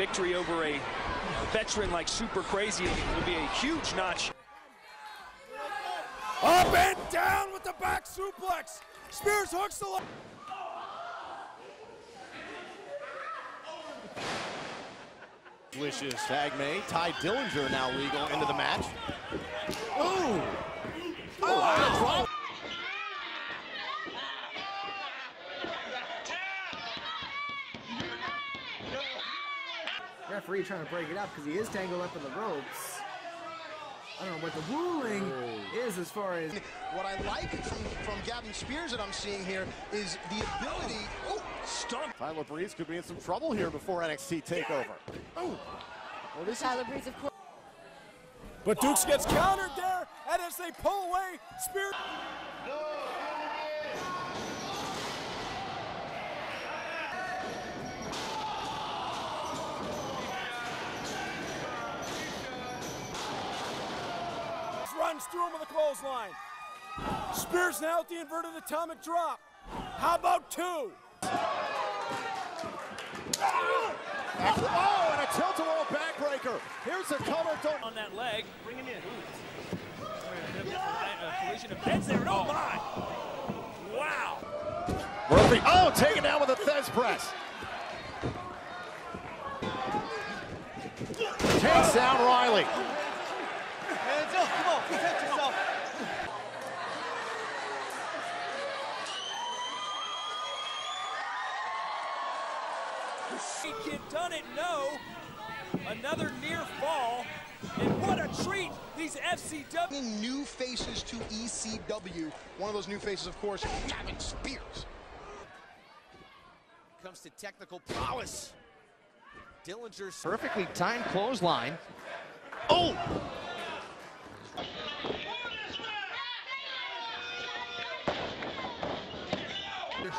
victory over a veteran like Super Crazy will be a huge notch. Up and down with the back suplex. Spears hooks the leg. Delicious tag made. Tye Dillinger now legal into the match. Ooh! Oh, wow. Referee trying to break it up because he is tangled up in the ropes. I don't know what the ruling oh. is as far as. What I like from, from Gavin Spears that I'm seeing here is the ability. Oh, stomp. Tyler Breeze could be in some trouble here before NXT TakeOver. Oh! Well, this Tyler Breeze, of course. But Dukes gets countered there, and as they pull away, Spears. Runs through him with a clothesline. Spears now at the inverted atomic drop. How about two? Oh, and a tilt-a-whirl backbreaker. Here's a cover. Don't On that leg, bring him in. A collision of heads there, oh my! Wow! Murphy. Oh, taken down with a Thesz press. Takes down Riley. Hands up, come on, protect yourself. Kid done it, no. Another near fall. And what a treat, these FCW. New faces to ECW. One of those new faces, of course, Gavin Spears. Comes to technical prowess. Dillinger's perfectly timed clothesline. Oh!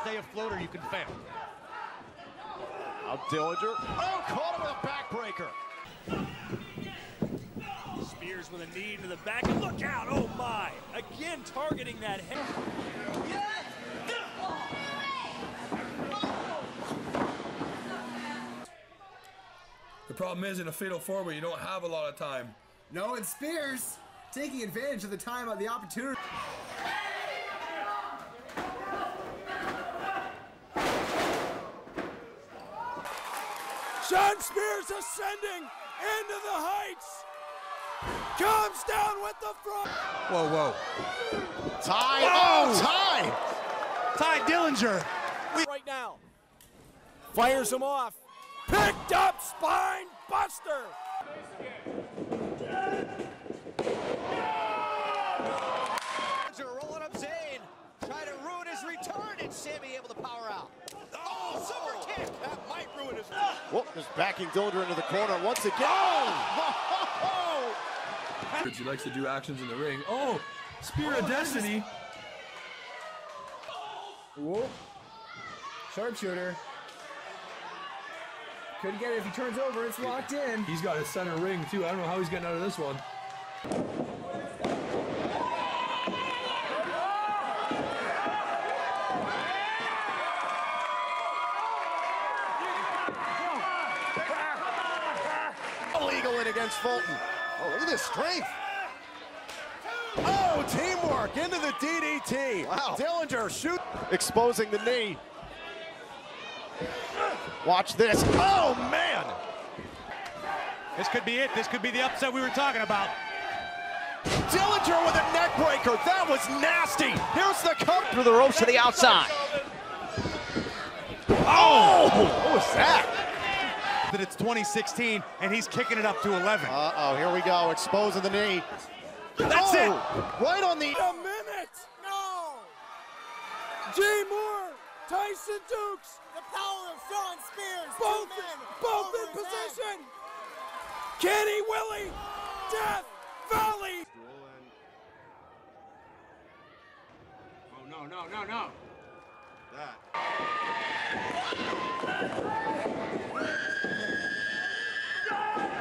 Stay afloat or you can fail. Now Dillinger. Oh, caught him with a backbreaker. Spears with a knee to the back. And look out, oh my! Again targeting that head. The problem is in a fatal four where you don't have a lot of time. No, and Spears taking advantage of the time of the opportunity. Shawn Spears ascending into the heights. Comes down with the front. Whoa, whoa. Tye. Oh, Tye. Tye Dillinger. right now. Fires him off. Picked up spine buster. Dillinger rolling up Zayn. Trying to ruin his return and Sami able to power out. Oh, super kick. That might ruin his Whoop, just backing Dillinger into the corner once again. Oh! He likes to do actions in the ring. Oh, Spear of Destiny. Whoa. Sharpshooter. Could get it if he turns over. It's locked in. He's got a center ring too. I don't know how he's getting out of this one. Illegal in against Fulton. Oh, look at this strength. Oh, teamwork into the DDT. Wow. Dillinger shoot, exposing the knee. Watch this. Oh, man. This could be it. This could be the upset we were talking about. Dillinger with a neck breaker. That was nasty. Here's the cut through the ropes to the outside. Oh, what was that? That it's 2016 and he's kicking it up to 11. Uh-oh, here we go. Exposing the knee. That's oh, Right on the... A minute. No. Jay Moore. Tyson Dukes. The power of Shawn Spears. Both, both in position. Kenny Willie. Death Valley. Oh, no, no, no, no. That. God!